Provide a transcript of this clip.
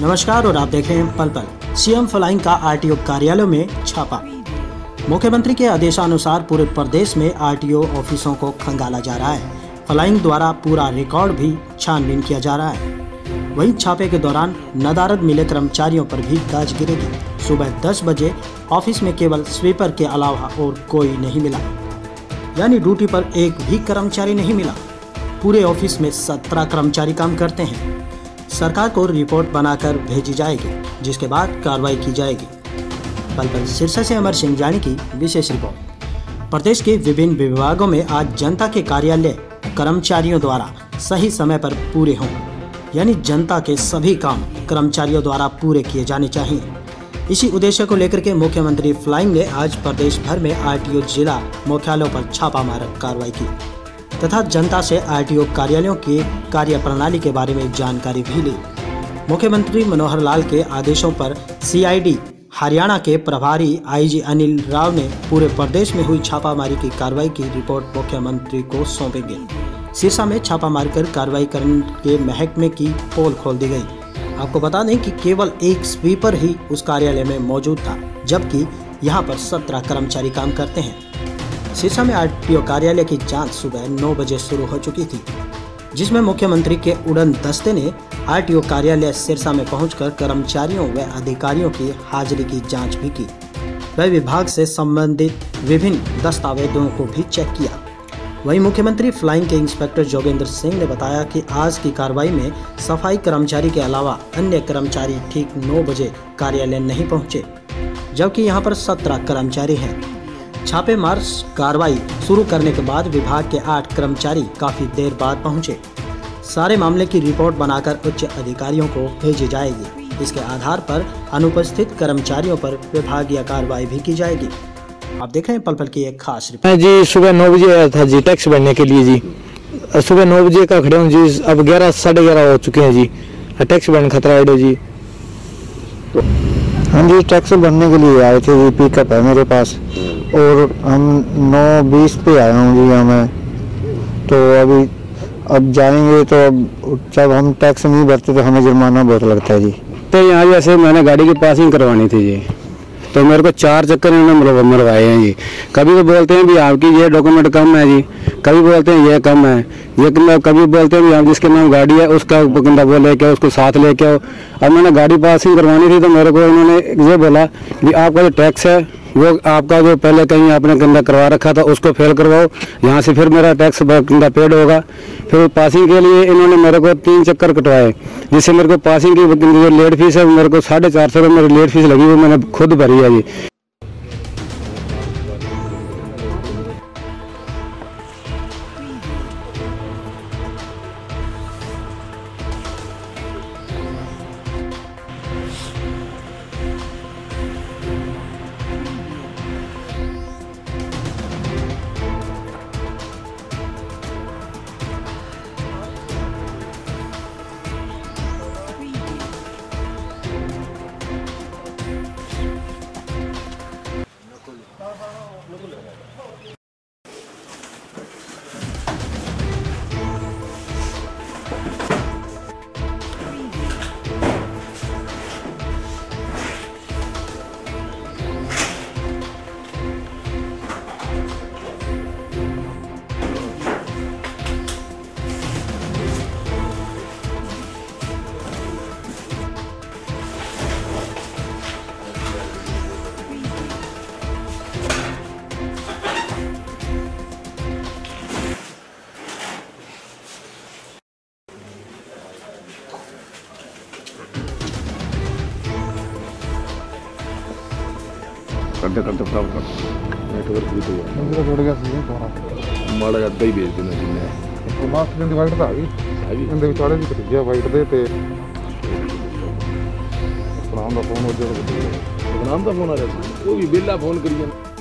नमस्कार और आप देख रहे हैं पल पल। सीएम फ्लाइंग का आरटीओ कार्यालयों में छापा। मुख्यमंत्री के आदेशानुसार पूरे प्रदेश में आरटीओ ऑफिसों को खंगाला जा रहा है। फ्लाइंग द्वारा पूरा रिकॉर्ड भी छानबीन किया जा रहा है। वहीं छापे के दौरान नदारद मिले कर्मचारियों पर भी गाज गिरेगी। सुबह 10 बजे ऑफ़िस में केवल स्वीपर के अलावा और कोई नहीं मिला। यानी ड्यूटी पर एक भी कर्मचारी नहीं मिला। पूरे ऑफ़िस में सत्रह कर्मचारी काम करते हैं। सरकार को रिपोर्ट बनाकर भेजी जाएगी, जिसके बाद कार्रवाई की जाएगी। पल पल सिरसा से अमर सिंह जानी की विशेष रिपोर्ट। प्रदेश के विभिन्न विभागों में आज जनता के कार्यालय कर्मचारियों द्वारा सही समय पर पूरे हों, यानी जनता के सभी काम कर्मचारियों द्वारा पूरे किए जाने चाहिए। इसी उद्देश्य को लेकर के मुख्यमंत्री फ्लाइंग ने आज प्रदेश भर में आरटीओ जिला मुख्यालयों पर छापा मार कार्रवाई की। तथा जनता से आरटीओ कार्यालयों की कार्य प्रणाली के बारे में जानकारी भी ली। मुख्यमंत्री मनोहर लाल के आदेशों पर सीआईडी, हरियाणा के प्रभारी आईजी अनिल राव ने पूरे प्रदेश में हुई छापामारी की कार्रवाई की रिपोर्ट मुख्यमंत्री को सौंपेंगे सिरसा में छापा मारकर कार्रवाई करने के महकमे की पोल खोल दी गई। आपको बता दें कि केवल एक स्वीपर ही उस कार्यालय में मौजूद था, जबकि यहाँ पर सत्रह कर्मचारी काम करते हैं। सिरसा में आरटीओ कार्यालय की जाँच सुबह नौ बजे शुरू हो चुकी थी, जिसमें मुख्यमंत्री के उड़न दस्ते ने आरटीओ कार्यालय सिरसा में पहुंचकर कर्मचारियों व अधिकारियों की हाजिरी की जाँच भी की। वह विभाग से संबंधित विभिन्न दस्तावेजों को भी चेक किया। वहीं मुख्यमंत्री फ्लाइंग के इंस्पेक्टर जोगेंद्र सिंह ने बताया कि आज की कार्रवाई में सफ़ाई कर्मचारी के अलावा अन्य कर्मचारी ठीक 9 बजे कार्यालय नहीं पहुँचे, जबकि यहाँ पर 17 कर्मचारी हैं। छापे मार्च कार्रवाई शुरू करने के बाद विभाग के आठ कर्मचारी काफ़ी देर बाद पहुँचे। सारे मामले की रिपोर्ट बनाकर उच्च अधिकारियों को भेजी जाएगी। इसके आधार पर अनुपस्थित कर्मचारियों पर विभागीय कार्रवाई भी की जाएगी। आप देख रहे हैं पल पल की एक खास रिपोर्ट। जी, सुबह नौ बजे आया था जी, टैक्स भरने के लिए जी। सुबह नौ बजे का खड़े हूँ जी, अब ग्यारह, साढ़े ग्यारह हो चुके हैं जी। टैक्स भरने खतरा है जी। हाँ जी टैक्स भरने के लिए आए थे जी पिकअप है मेरे पास। और हम नौ बीस पे आया हूँ जी यहाँ मैं। तो अभी, अब जाएँगे तो अब, जब हम टैक्स नहीं भरते तो हमें जुर्माना बहुत लगता है जी। तो यहाँ जैसे मैंने गाड़ी की पासिंग करवानी थी जी। तो मेरे को चार चक्कर इन्होंने मरवाए हैं जी। कभी तो बोलते हैं भी आपकी ये डॉक्यूमेंट कम है जी। कभी बोलते हैं, ये कम है। ये कम- कभी बोलते हैं आप जिसके नाम गाड़ी है, उसका बंदा वो लेके उसको साथ लेके आओ। अब मैंने गाड़ी पासिंग करवानी थी तो मेरे को इन्होंने ये बोला कि आपका जो टैक्स है, वो आपका जो पहले कहीं आपने गंदा करवा रखा था, उसको फेल करवाओ। यहाँ से फिर मेरा टैक्स गंदा पेड होगा। फिर पासिंग के लिए इन्होंने मेरे को तीन चक्कर कटवाए, जिससे मेरे को पासिंग की जो लेट फ़ीस है मेरे को साढ़े चार सौ रुपये मेरी लेट फ़ीस लगी, वो मैंने खुद भरी है जी। ಕಂಠಕಂಠಪ್ರಾಪ್ತ ನೆಟ್ವರ್ಕ್ ಬಿಟ್ಟು मंदिरात एवढं गॅस नाही कोणाला मला गद्दाही भेटते ना जिल्ह्या मास्क म्हणजे वाईट तर हवी हवी म्हणजे विचारायची तरी जे वाईट दे ते पण आमचा फोन वगैरे होतो पण आमचा फोन आला तो बी बिल्ला फोन करी